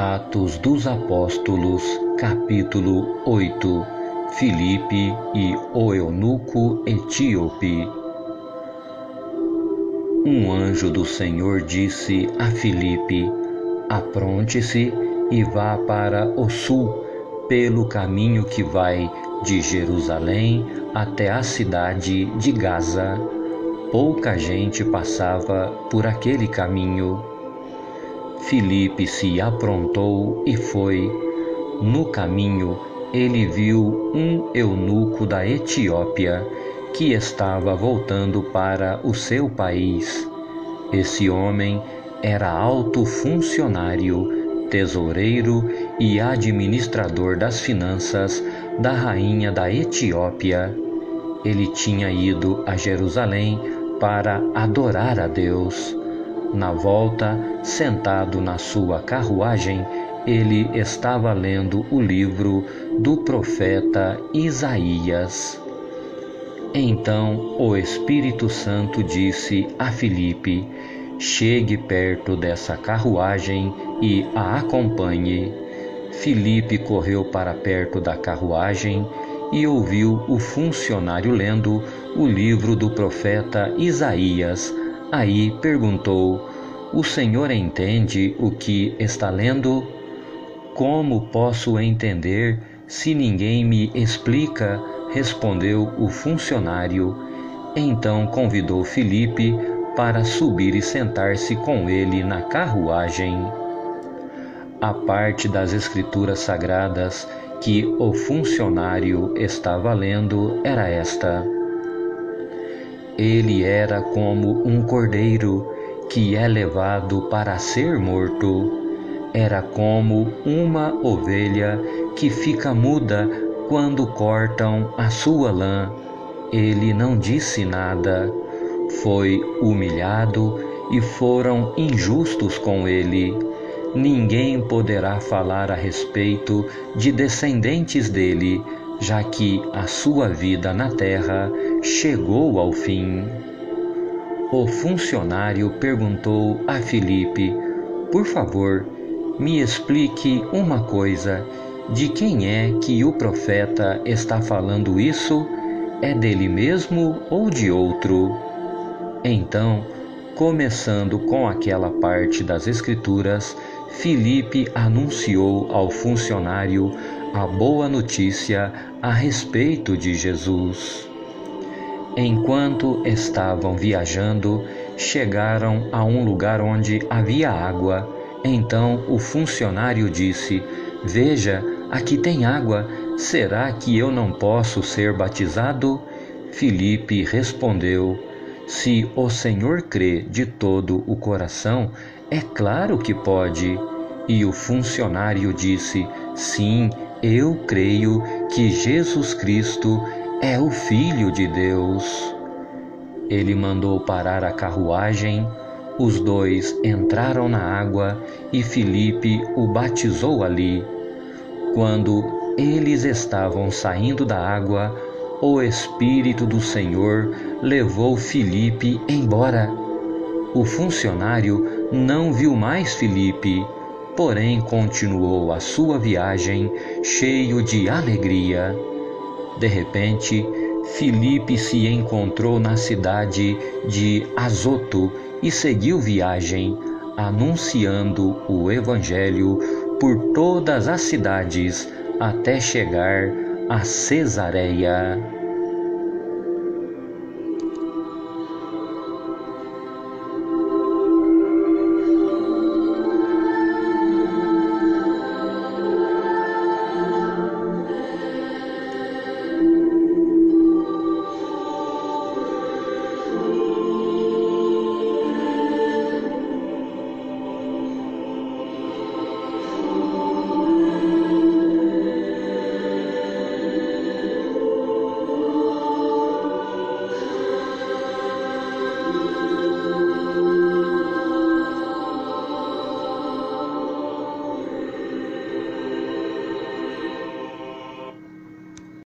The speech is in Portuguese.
Atos dos Apóstolos, capítulo 8 Filipe e o eunuco etíope. Um anjo do Senhor disse a Filipe: Apronte-se e vá para o sul, pelo caminho que vai de Jerusalém até a cidade de Gaza. Pouca gente passava por aquele caminho. Filipe se aprontou e foi. No caminho, ele viu um eunuco da Etiópia que estava voltando para o seu país. Esse homem era alto funcionário, tesoureiro e administrador das finanças da rainha da Etiópia. Ele tinha ido a Jerusalém para adorar a Deus. Na volta, sentado na sua carruagem, ele estava lendo o livro do profeta Isaías. Então o Espírito Santo disse a Filipe: Chegue perto dessa carruagem e a acompanhe. Filipe correu para perto da carruagem e ouviu o funcionário lendo o livro do profeta Isaías. Aí perguntou: O senhor entende o que está lendo? Como posso entender se ninguém me explica? respondeu o funcionário. Então convidou Filipe para subir e sentar-se com ele na carruagem. A parte das Escrituras Sagradas que o funcionário estava lendo era esta: Ele era como um cordeiro que é levado para ser morto era como uma ovelha que fica muda quando cortam a sua lã. Ele não disse nada, foi humilhado e foram injustos com ele. Ninguém poderá falar a respeito de descendentes dele, já que a sua vida na terra chegou ao fim. O funcionário perguntou a Filipe: Por favor, me explique uma coisa: de quem é que o profeta está falando isso? É dele mesmo ou de outro? Então, começando com aquela parte das Escrituras, Filipe anunciou ao funcionário a boa notícia a respeito de Jesus. Enquanto estavam viajando, chegaram a um lugar onde havia água então o funcionário disse: Veja, aqui tem água. Será que eu não posso ser batizado? Filipe respondeu: Se o Senhor crê de todo o coração, é claro que pode. E o funcionário disse: Sim, eu creio que Jesus Cristo é o Filho de Deus. Ele mandou parar a carruagem os dois entraram na água e Filipe o batizou ali. Quando eles estavam saindo da água, o Espírito do Senhor levou Filipe embora. O funcionário não viu mais Filipe, porém continuou a sua viagem cheio de alegria. De repente, Filipe se encontrou na cidade de Azoto e seguiu viagem, anunciando o Evangelho por todas as cidades até chegar a Cesareia.